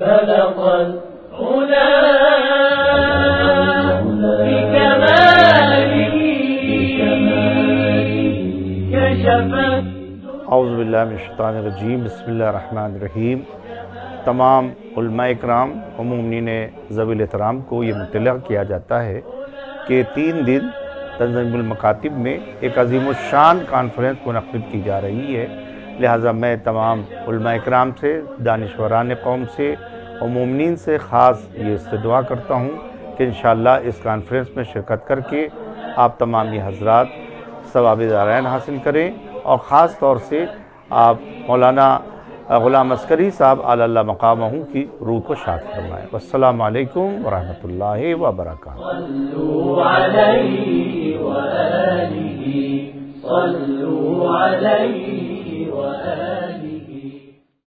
بلغ العلا بكماله اعوذ باللہ من الشیطان الرجیم، بسم اللہ الرحمن الرحیم۔ تمام علماء اکرام، عمومین ذوی احترام کو یہ مطلع کیا جاتا ہے کہ تین دن تنظیم المکاتب میں ایک عظیم الشان کانفرنس منعقد کی جا رہی ہے۔ لہٰذا میں تمام علماء اکرام سے، دانشوران قوم سے عمومین سے خاص یہ استدعا کرتا ہوں کہ انشاءاللہ اس کانفرنس میں شرکت کر کے آپ تمامی حضرات ثواب دارین حاصل کریں اور خاص طور سے آپ مولانا غلام عسکری صاحب علی اللہ مقامہ کی روح کو شاد فرمائیں۔ والسلام علیکم ورحمۃ اللہ وبرکاتہ